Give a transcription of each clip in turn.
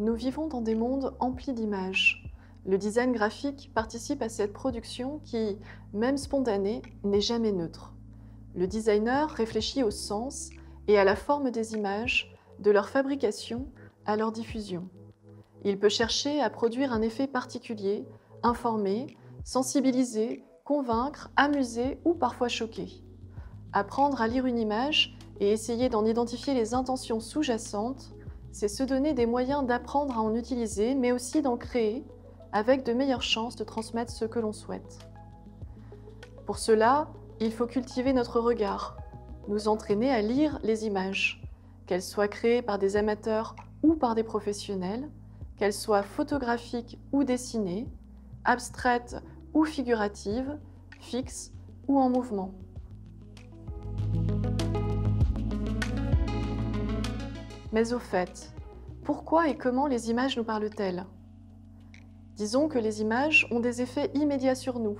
Nous vivons dans des mondes emplis d'images. Le design graphique participe à cette production qui, même spontanée, n'est jamais neutre. Le designer réfléchit au sens et à la forme des images, de leur fabrication à leur diffusion. Il peut chercher à produire un effet particulier, informer, sensibiliser, convaincre, amuser ou parfois choquer. Apprendre à lire une image et essayer d'en identifier les intentions sous-jacentes, c'est se donner des moyens d'apprendre à en utiliser, mais aussi d'en créer, avec de meilleures chances de transmettre ce que l'on souhaite. Pour cela, il faut cultiver notre regard, nous entraîner à lire les images, qu'elles soient créées par des amateurs ou par des professionnels, qu'elles soient photographiques ou dessinées, abstraites ou figuratives, fixes ou en mouvement. Mais au fait, pourquoi et comment les images nous parlent-elles? Disons que les images ont des effets immédiats sur nous.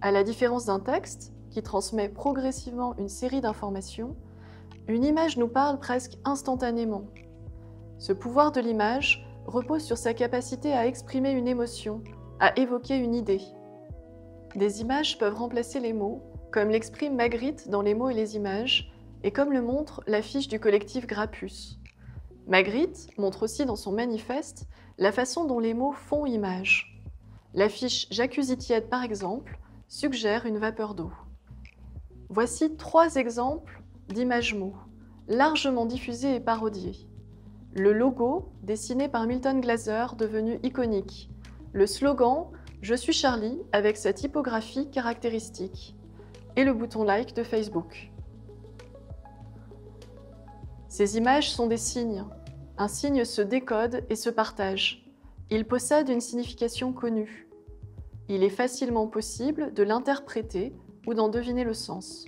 À la différence d'un texte, qui transmet progressivement une série d'informations, une image nous parle presque instantanément. Ce pouvoir de l'image repose sur sa capacité à exprimer une émotion, à évoquer une idée. Des images peuvent remplacer les mots, comme l'exprime Magritte dans Les mots et les images, et comme le montre l'affiche du collectif Grappus. Magritte montre aussi dans son manifeste la façon dont les mots font image. L'affiche J'accuse tiède, par exemple, suggère une vapeur d'eau. Voici trois exemples d'images mots, largement diffusées et parodiées. Le logo, dessiné par Milton Glaser, devenu iconique. Le slogan Je suis Charlie, avec sa typographie caractéristique. Et le bouton like de Facebook. Ces images sont des signes. Un signe se décode et se partage. Il possède une signification connue. Il est facilement possible de l'interpréter ou d'en deviner le sens.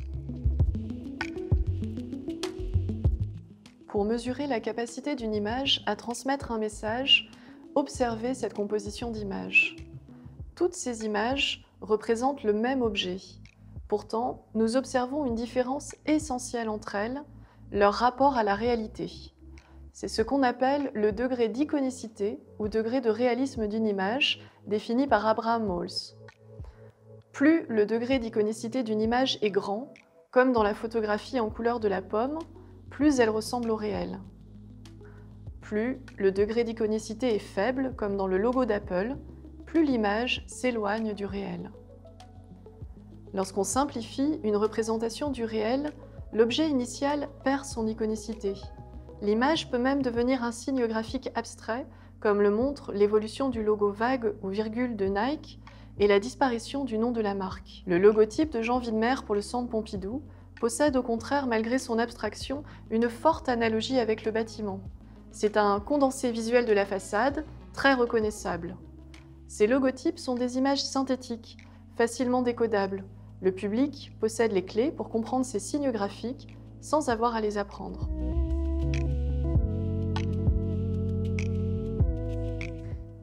Pour mesurer la capacité d'une image à transmettre un message, observez cette composition d'images. Toutes ces images représentent le même objet. Pourtant, nous observons une différence essentielle entre elles, leur rapport à la réalité. C'est ce qu'on appelle le degré d'iconicité ou degré de réalisme d'une image, défini par Abraham Moles. Plus le degré d'iconicité d'une image est grand, comme dans la photographie en couleur de la pomme, plus elle ressemble au réel. Plus le degré d'iconicité est faible, comme dans le logo d'Apple, plus l'image s'éloigne du réel. Lorsqu'on simplifie une représentation du réel, l'objet initial perd son iconicité. L'image peut même devenir un signe graphique abstrait, comme le montre l'évolution du logo vague ou virgule de Nike et la disparition du nom de la marque. Le logotype de Jean Villemer pour le Centre Pompidou possède au contraire, malgré son abstraction, une forte analogie avec le bâtiment. C'est un condensé visuel de la façade, très reconnaissable. Ces logotypes sont des images synthétiques, facilement décodables. Le public possède les clés pour comprendre ces signes graphiques sans avoir à les apprendre.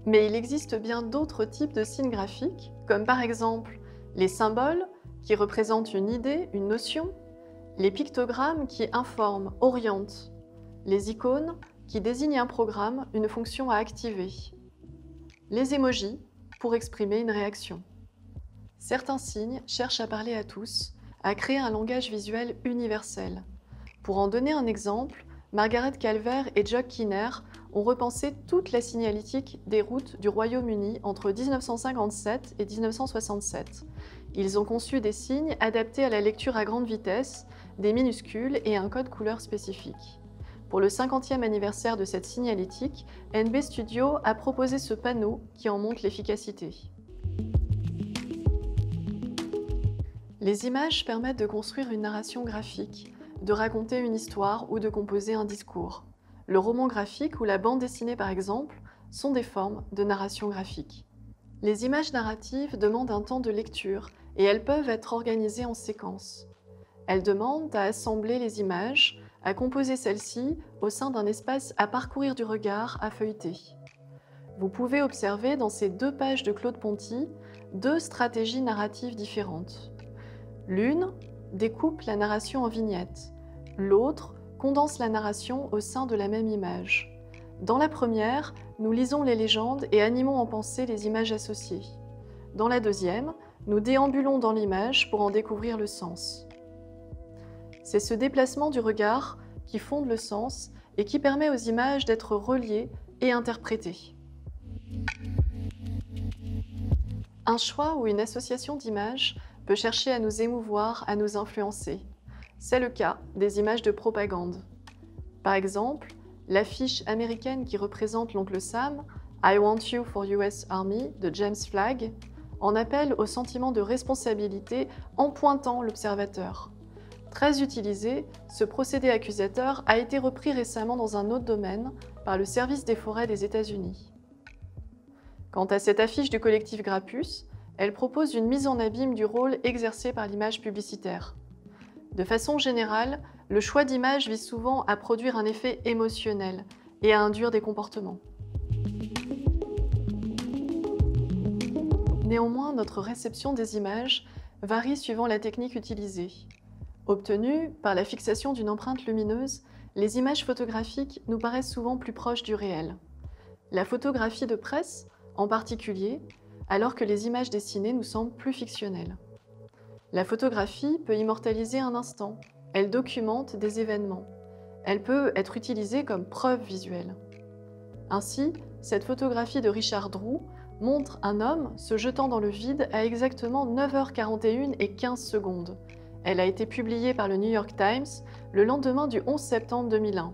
Mais il existe bien d'autres types de signes graphiques, comme par exemple les symboles, qui représentent une idée, une notion, les pictogrammes qui informent, orientent, les icônes qui désignent un programme, une fonction à activer, les émojis pour exprimer une réaction. Certains signes cherchent à parler à tous, à créer un langage visuel universel. Pour en donner un exemple, Margaret Calvert et Jock Kinner ont repensé toute la signalétique des routes du Royaume-Uni entre 1957 et 1967. Ils ont conçu des signes adaptés à la lecture à grande vitesse, des minuscules et un code couleur spécifique. Pour le 50e anniversaire de cette signalétique, NB Studio a proposé ce panneau qui en montre l'efficacité. Les images permettent de construire une narration graphique, de raconter une histoire ou de composer un discours. Le roman graphique ou la bande dessinée par exemple sont des formes de narration graphique. Les images narratives demandent un temps de lecture et elles peuvent être organisées en séquences. Elles demandent à assembler les images, à composer celles-ci au sein d'un espace à parcourir du regard, à feuilleter. Vous pouvez observer dans ces deux pages de Claude Ponty deux stratégies narratives différentes. L'une découpe la narration en vignettes. L'autre condense la narration au sein de la même image. Dans la première, nous lisons les légendes et animons en pensée les images associées. Dans la deuxième, nous déambulons dans l'image pour en découvrir le sens. C'est ce déplacement du regard qui fonde le sens et qui permet aux images d'être reliées et interprétées. Un choix ou une association d'images peut chercher à nous émouvoir, à nous influencer. C'est le cas des images de propagande. Par exemple, l'affiche américaine qui représente l'oncle Sam, I Want You for US Army de James Flagg, en appelle au sentiment de responsabilité en pointant l'observateur. Très utilisé, ce procédé accusateur a été repris récemment dans un autre domaine par le Service des forêts des États-Unis. Quant à cette affiche du collectif Grappus, elle propose une mise en abîme du rôle exercé par l'image publicitaire. De façon générale, le choix d'image vise souvent à produire un effet émotionnel et à induire des comportements. Néanmoins, notre réception des images varie suivant la technique utilisée. Obtenues par la fixation d'une empreinte lumineuse, les images photographiques nous paraissent souvent plus proches du réel. La photographie de presse, en particulier, alors que les images dessinées nous semblent plus fictionnelles. La photographie peut immortaliser un instant, elle documente des événements, elle peut être utilisée comme preuve visuelle. Ainsi, cette photographie de Richard Drew montre un homme se jetant dans le vide à exactement 9h41 et 15 secondes. Elle a été publiée par le New York Times le lendemain du 11 septembre 2001.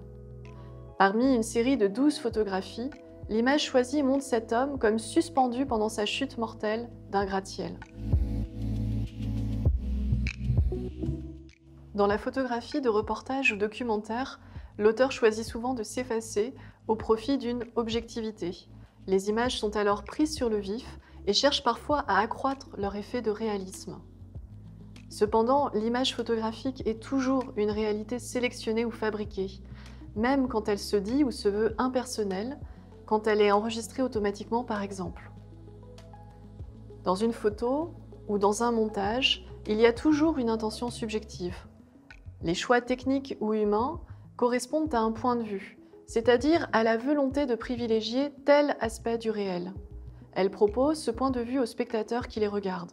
Parmi une série de 12 photographies, l'image choisie montre cet homme comme suspendu pendant sa chute mortelle d'un gratte-ciel. Dans la photographie de reportage ou documentaire, l'auteur choisit souvent de s'effacer au profit d'une objectivité, les images sont alors prises sur le vif et cherchent parfois à accroître leur effet de réalisme. Cependant, l'image photographique est toujours une réalité sélectionnée ou fabriquée, même quand elle se dit ou se veut impersonnelle, quand elle est enregistrée automatiquement par exemple. Dans une photo ou dans un montage, il y a toujours une intention subjective. Les choix techniques ou humains correspondent à un point de vue, c'est-à-dire à la volonté de privilégier tel aspect du réel. Elle propose ce point de vue aux spectateurs qui les regardent.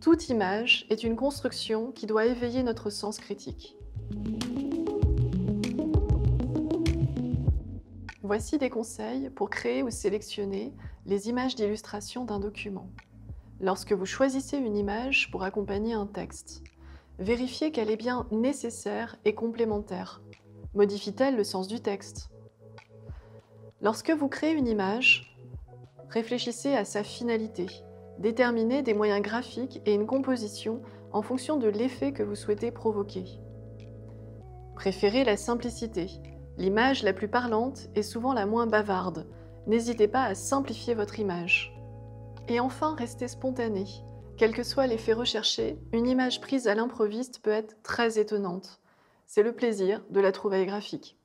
Toute image est une construction qui doit éveiller notre sens critique. Voici des conseils pour créer ou sélectionner les images d'illustration d'un document. Lorsque vous choisissez une image pour accompagner un texte, vérifiez qu'elle est bien nécessaire et complémentaire. Modifie-t-elle le sens du texte? Lorsque vous créez une image, réfléchissez à sa finalité. Déterminez des moyens graphiques et une composition en fonction de l'effet que vous souhaitez provoquer. Préférez la simplicité. L'image la plus parlante est souvent la moins bavarde. N'hésitez pas à simplifier votre image. Et enfin, restez spontané. Quel que soit l'effet recherché, une image prise à l'improviste peut être très étonnante. C'est le plaisir de la trouvaille graphique.